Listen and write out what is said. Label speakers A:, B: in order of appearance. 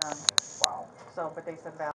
A: none.
B: Wow.
A: So, but they said Val